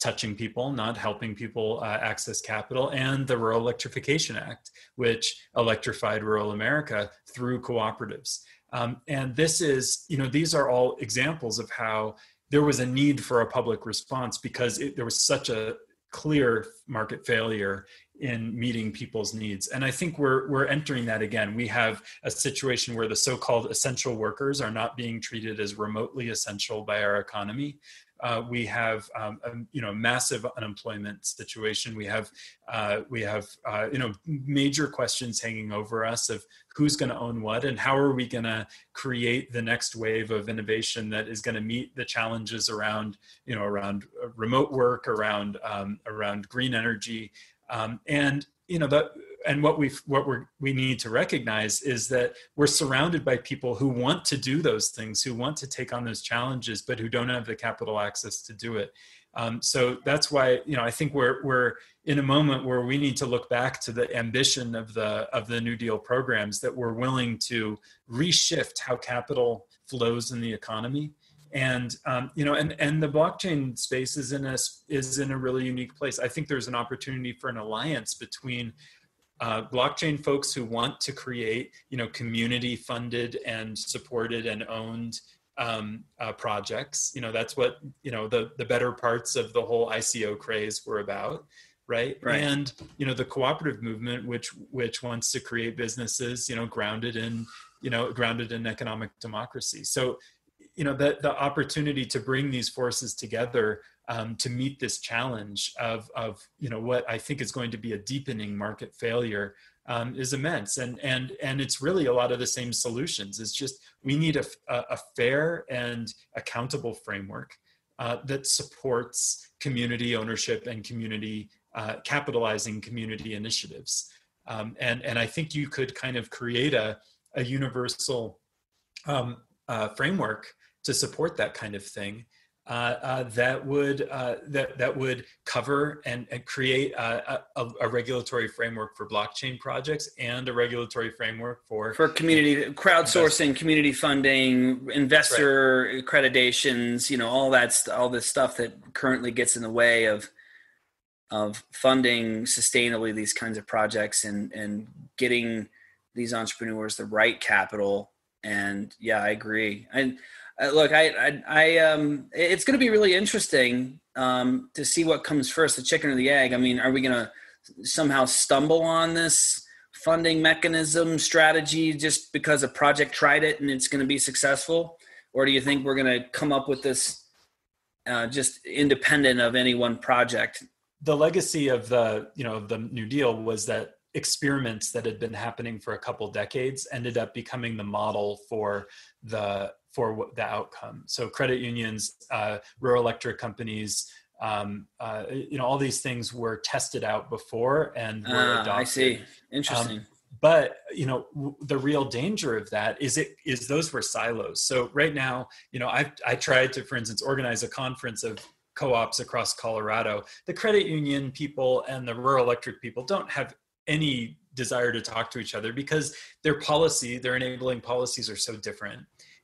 touching people, not helping people uh, access capital, and the Rural Electrification Act, which electrified rural America through cooperatives. Um, and this is, you know, these are all examples of how there was a need for a public response because it, there was such a clear market failure in meeting people's needs. And i think we're we're entering that again. We have a situation where the so-called essential workers are not being treated as remotely essential by our economy uh, we have um, a, you know massive unemployment situation. We have uh, we have uh, you know major questions hanging over us of who's going to own what and how are we going to create the next wave of innovation that is going to meet the challenges around you know around uh, remote work, around um, around green energy, um, and you know the and what we what we we need to recognize is that we're surrounded by people who want to do those things, who want to take on those challenges, but who don't have the capital access to do it. Um, so that's why you know I think we're we're in a moment where we need to look back to the ambition of the of the New Deal programs that we're willing to reshift how capital flows in the economy and um, you know and and the blockchain space is in a is in a really unique place. I think there's an opportunity for an alliance between uh, blockchain folks who want to create you know community funded and supported and owned um, uh, projects. You know that's what you know the the better parts of the whole ico craze were about right? right. And you know the cooperative movement which which wants to create businesses you know grounded in you know grounded in economic democracy. So you know the the opportunity to bring these forces together um, to meet this challenge of of you know what I think is going to be a deepening market failure um, is immense. And and and it's really a lot of the same solutions. It's just we need a, a fair and accountable framework uh, that supports community ownership and community uh, capitalizing community initiatives. Um, and and I think you could kind of create a a universal um, uh, framework to support that kind of thing uh, uh, that would uh, that that would cover and, and create a, a, a, regulatory framework for blockchain projects and a regulatory framework for for community crowdsourcing, community funding, investor right. accreditations. You know, all that's all this stuff that currently gets in the way of of funding sustainably these kinds of projects and and getting these entrepreneurs the right capital. And yeah, I agree. And uh, look, I, I, I, um, it's going to be really interesting um, to see what comes first, the chicken or the egg. I mean, are we going to somehow stumble on this funding mechanism strategy just because a project tried it and it's going to be successful, or do you think we're going to come up with this uh, just independent of any one project? The legacy of the, you know, the New Deal was that experiments that had been happening for a couple decades ended up becoming the model for the for the outcome. So credit unions, uh, rural electric companies, um, uh, you know, all these things were tested out before and were ah, adopted. I see. Interesting. Um, but you know w- the real danger of that is it is those were silos so right now you know i i tried to for instance organize a conference of co-ops across colorado the credit union people and the rural electric people don't have any desire to talk to each other because their policy their enabling policies are so different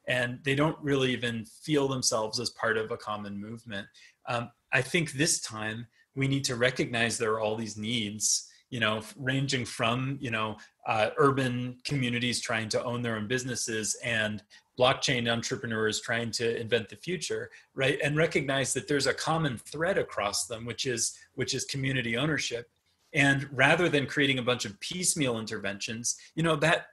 and they don't really even feel themselves as part of a common movement. Um, I think this time we need to recognize there are all these needs, you know, ranging from, you know, uh, urban communities trying to own their own businesses and blockchain entrepreneurs trying to invent the future right and recognize that there's a common thread across them which is which is community ownership and rather than creating a bunch of piecemeal interventions you know that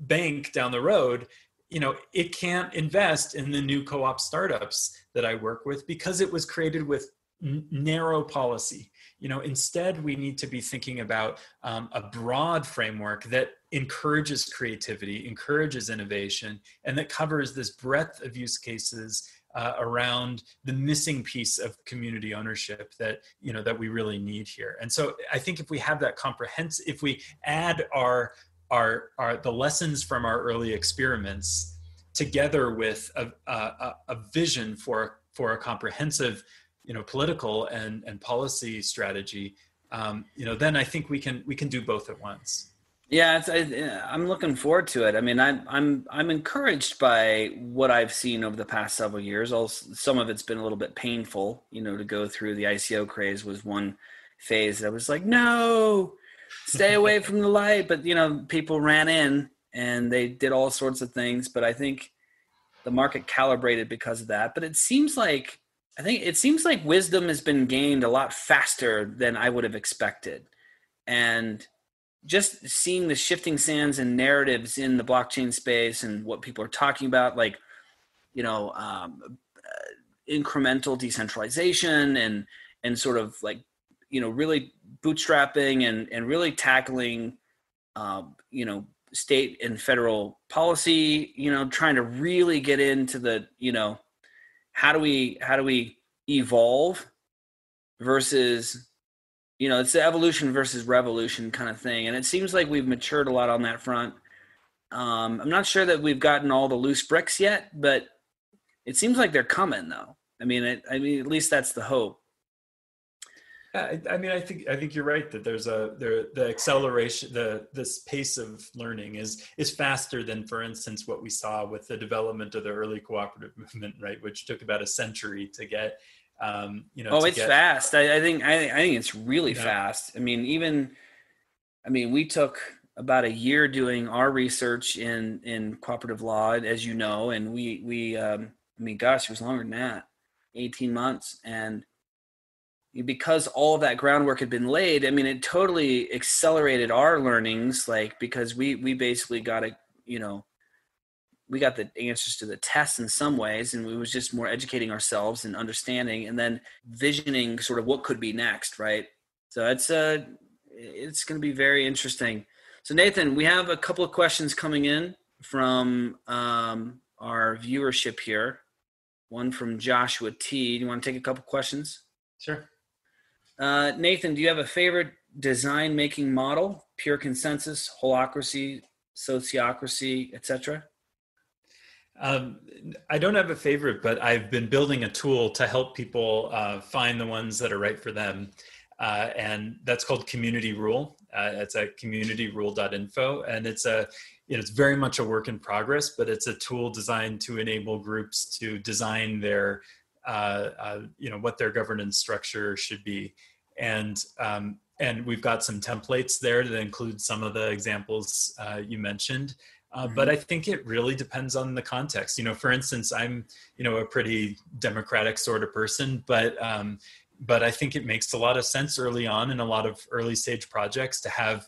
bank down the road you know it can't invest in the new co-op startups that i work with because it was created with n- narrow policy. You know instead we need to be thinking about um, a broad framework that encourages creativity encourages innovation and that covers this breadth of use cases uh, around the missing piece of community ownership that you know that we really need here. And so i think if we have that comprehensive if we add our are are the lessons from our early experiments together with a, a, a vision for for a comprehensive you know political and and policy strategy um, you know then i think we can we can do both at once. Yeah I, am looking forward to it. I mean i'm i'm i'm encouraged by what i've seen over the past several years. Also some of it's been a little bit painful you know to go through. The ico craze was one phase that was like no stay away from the light. But you know, people ran in and they did all sorts of things. But I think the market calibrated because of that. But it seems like I think it seems like wisdom has been gained a lot faster than I would have expected. And just seeing the shifting sands and narratives in the blockchain space and what people are talking about, like, you know, um, uh, incremental decentralization and and sort of like you know really bootstrapping and and really tackling um, you know state and federal policy you know trying to really get into the you know how do we how do we evolve versus you know it's the evolution versus revolution kind of thing. And it seems like we've matured a lot on that front. Um, i'm not sure that we've gotten all the loose bricks yet but it seems like they're coming though. I mean it, i mean at least that's the hope I, I mean, I think I think you're right that there's a there the acceleration the this pace of learning is is faster than, for instance, what we saw with the development of the early cooperative movement, right, which took about a century to get. Um, you know, oh, it's get, fast. I, I, think I, I think it's really yeah. fast. I mean, even I mean, we took about a year doing our research in in cooperative law, as you know, and we we um, I mean, gosh, it was longer than that, eighteen months, and because all of that groundwork had been laid i mean it totally accelerated our learnings like because we we basically got a you know we got the answers to the tests in some ways and we was just more educating ourselves and understanding and then visioning sort of what could be next right? So it's uh it's going to be very interesting. So nathan we have a couple of questions coming in from um, our viewership here. One from joshua t. Do you want to take a couple questions? Sure uh, nathan do you have a favorite design making model pure consensus holacracy, sociocracy etc um, I don't have a favorite, but I've been building a tool to help people uh, find the ones that are right for them. Uh, and that's called Community Rule. Uh, it's at communityrule.info. And it's a, you know, it's very much a work in progress, but it's a tool designed to enable groups to design their, you know, what their governance structure should be. And, um, and we've got some templates there that include some of the examples uh, you mentioned. Uh, mm-hmm. But I think it really depends on the context. You know, for instance, I'm you know a pretty democratic sort of person, but um, but I think it makes a lot of sense early on in a lot of early stage projects to have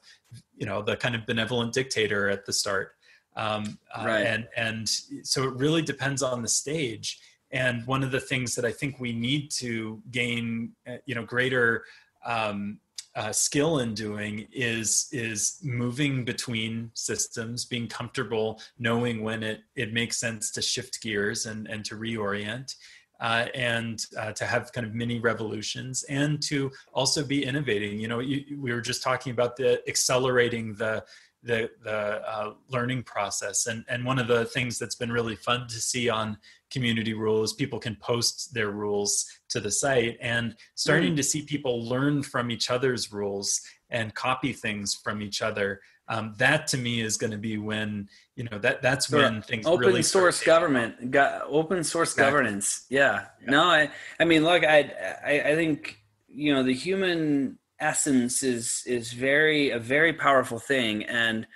you know the kind of benevolent dictator at the start. Um, uh, and and so it really depends on the stage. And one of the things that I think we need to gain, uh, you know, greater um, uh, skill in doing is is moving between systems, being comfortable knowing when it it makes sense to shift gears and and to reorient. Uh, and uh, to have kind of mini revolutions and to also be innovating. You know, you, we were just talking about the accelerating the the the uh, learning process and and one of the things that's been really fun to see on community rules people can post their rules to the site and starting mm. to see people learn from each other's rules and copy things from each other um, that to me is going to be when you know that that's sure. when things open really source government got open source exactly. governance yeah. yeah. no i i mean look I, I i think you know the human essence is is very a very powerful thing. And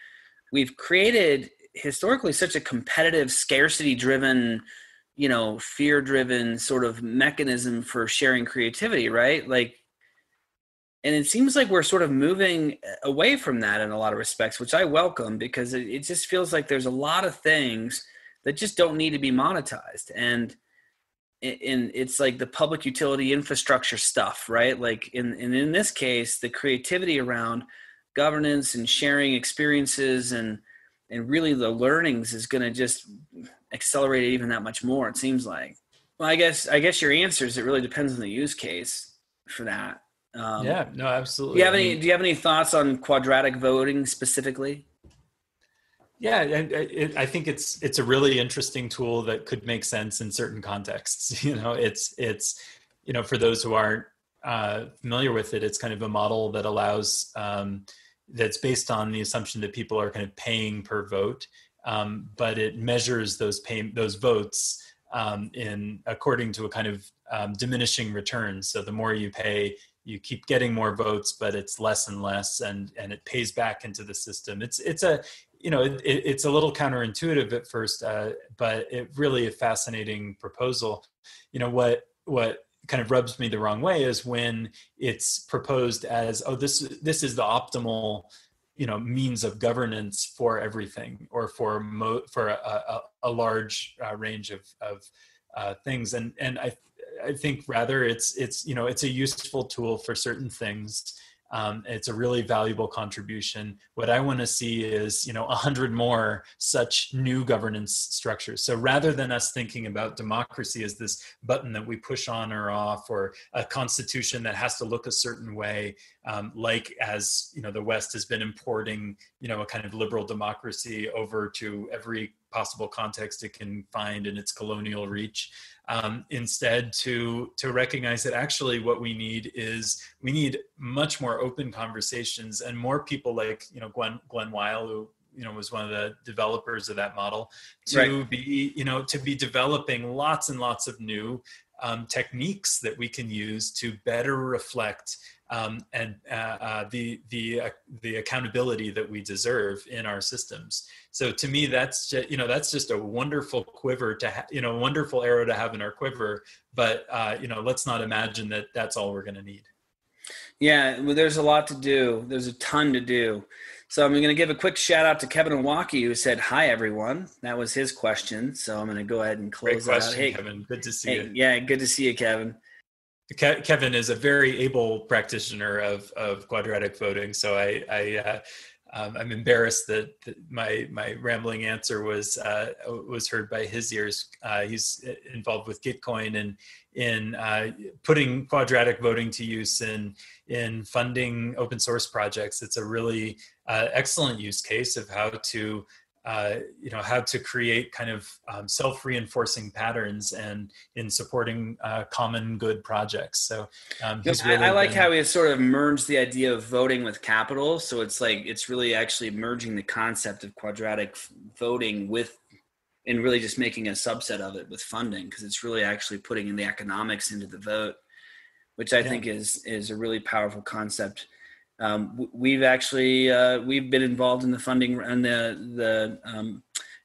we've created historically such a competitive scarcity driven you know fear driven sort of mechanism for sharing creativity right? Like and it seems like we're sort of moving away from that in a lot of respects which i welcome because it, it just feels like there's a lot of things that just don't need to be monetized. And in it's like the public utility infrastructure stuff right? Like in and in this case the creativity around governance and sharing experiences and and really the learnings is going to just accelerate it even that much more it seems like. Well i guess i guess your answer is it really depends on the use case for that. Um, yeah no absolutely. do you have any do you have any thoughts on quadratic voting specifically yeah, I, I, think it's it's a really interesting tool that could make sense in certain contexts. You know, it's it's you know for those who aren't uh, familiar with it, it's kind of a model that allows um, that's based on the assumption that people are kind of paying per vote, um, but it measures those pay those votes um, in according to a kind of um, diminishing returns. So the more you pay, you keep getting more votes, but it's less and less, and and it pays back into the system. It's it's a you know, it, it's a little counterintuitive at first, uh, but it really a fascinating proposal. You know, what what kind of rubs me the wrong way is when it's proposed as, oh, this this is the optimal, you know, means of governance for everything or for mo- for a, a, a large uh, range of of uh, things, and and I I think rather it's it's you know it's a useful tool for certain things um, it's a really valuable contribution. What I want to see is, you know, a hundred more such new governance structures. So rather than us thinking about democracy as this button that we push on or off, or a constitution that has to look a certain way, um, like as you know, the West has been importing, you know, a kind of liberal democracy over to every possible context it can find in its colonial reach um, instead to to recognize that actually what we need is we need much more open conversations and more people like you know Glen Glen Weyl who you know was one of the developers of that model to right. be you know to be developing lots and lots of new um, techniques that we can use to better reflect um, and uh, uh, the the uh, the accountability that we deserve in our systems. So to me, that's just, you know that's just a wonderful quiver to ha- you know wonderful arrow to have in our quiver. But uh, you know, let's not imagine that that's all we're going to need. Yeah, well, there's a lot to do. There's a ton to do. So I'm going to give a quick shout out to Kevin Owocki who said, Hi, everyone. That was his question. So I'm going to go ahead and close Great question, out. Hey, Kevin. Good to see hey, you. Yeah, good to see you, Kevin. Ke- Kevin is a very able practitioner of, of quadratic voting. So I, I uh, um, I'm embarrassed that, that, my my rambling answer was uh, was heard by his ears. Uh, he's involved with Gitcoin and in uh, putting quadratic voting to use in in funding open source projects. It's a really uh, excellent use case of how to uh, you know how to create kind of um, self-reinforcing patterns and in supporting uh, common good projects. So um, really I, I, like been... how he sort of merged the idea of voting with capital. So it's like it's really actually merging the concept of quadratic voting with and really just making a subset of it with funding because it's really actually putting in the economics into the vote which i yeah. think is is a really powerful concept um, we've actually uh, we've been involved in the funding and the the um,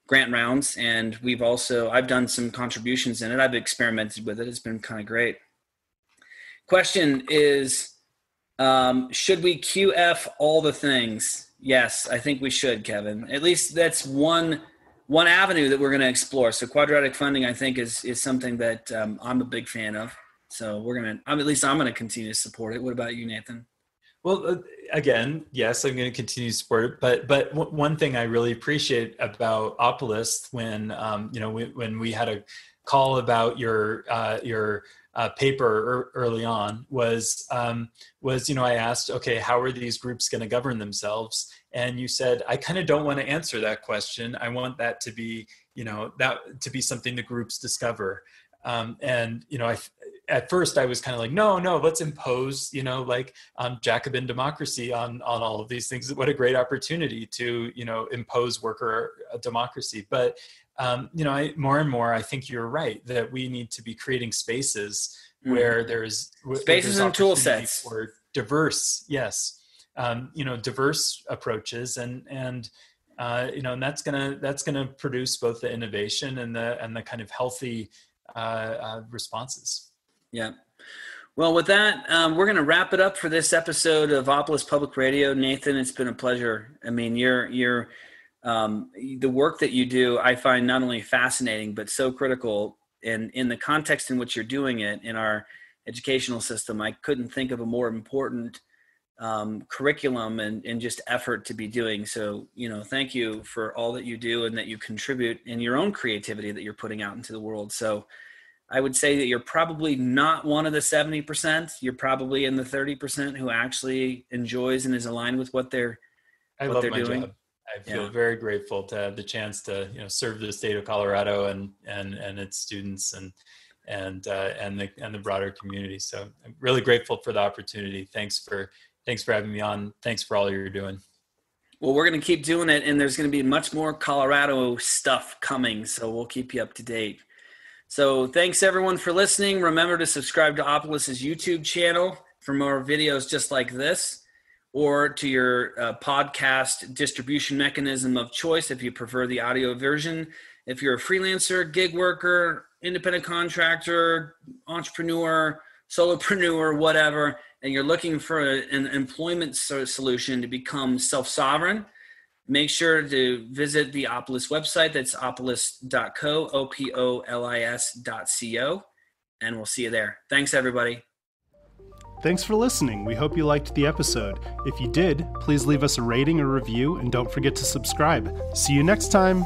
grant rounds, and we've also I've done some contributions in it. I've experimented with it. It's been kind of great. Question is, um, should we QF all the things? Yes, I think we should, Kevin. At least that's one one avenue that we're going to explore. So quadratic funding, I think, is is something that um, I'm a big fan of. So we're gonna, at least I'm gonna continue to support it. What about you, Nathan? Well, uh, again, yes, I'm going to continue to support it. But but w- one thing I really appreciate about Opolis when um, you know we, when we had a call about your uh, your uh, paper er- early on was um, was you know I asked okay how are these groups going to govern themselves and you said I kind of don't want to answer that question I want that to be you know that to be something the groups discover um, and you know I at first I was kind of like, no, no, let's impose, you know, like um, Jacobin democracy on on all of these things. What a great opportunity to, you know, impose worker uh, democracy. But um, you know, I, more and more, I think you're right that we need to be creating spaces mm-hmm. where there's spaces where and tool sets for diverse, yes, um, you know, diverse approaches and and. Uh, you know, and that's gonna that's gonna produce both the innovation and the and the kind of healthy uh, uh, responses. Yeah. Well, with that, um, we're going to wrap it up for this episode of Opolis Public Radio. Nathan, it's been a pleasure. I mean, you're you're um, the work that you do. I find not only fascinating but so critical. And in the context in which you're doing it in our educational system, I couldn't think of a more important um, curriculum and, and just effort to be doing. So, you know, thank you for all that you do and that you contribute in your own creativity that you're putting out into the world. So, I would say that you're probably not one of the 70%. You're probably in the 30% who actually enjoys and is aligned with what they're I what love they're my doing. job. I feel yeah. very grateful to have the chance to, you know, serve the state of Colorado and and and its students and and uh, and the and the broader community. So I'm really grateful for the opportunity. Thanks for thanks for having me on. Thanks for all you're doing. Well, we're going to keep doing it, and there's going to be much more Colorado stuff coming. So we'll keep you up to date. So thanks everyone for listening. Remember to subscribe to Opolis's YouTube channel for more videos just like this, or to your uh, podcast distribution mechanism of choice if you prefer the audio version. If you're a freelancer, gig worker, independent contractor, entrepreneur, solopreneur, whatever, and you're looking for an employment solution to become self-sovereign – Make sure to visit the Opolis website. That's opolis.co, O P O L I S.co. And we'll see you there. Thanks, everybody. Thanks for listening. We hope you liked the episode. If you did, please leave us a rating or review and don't forget to subscribe. See you next time.